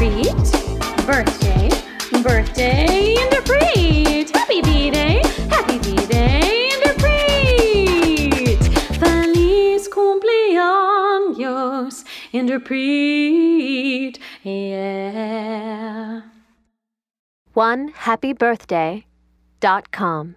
interpret. Birthday, birthday, interpret. Happy D-Day, happy D-Day, interpret. Feliz cumpleaños, interpret. Yeah. One happy birthday dot com.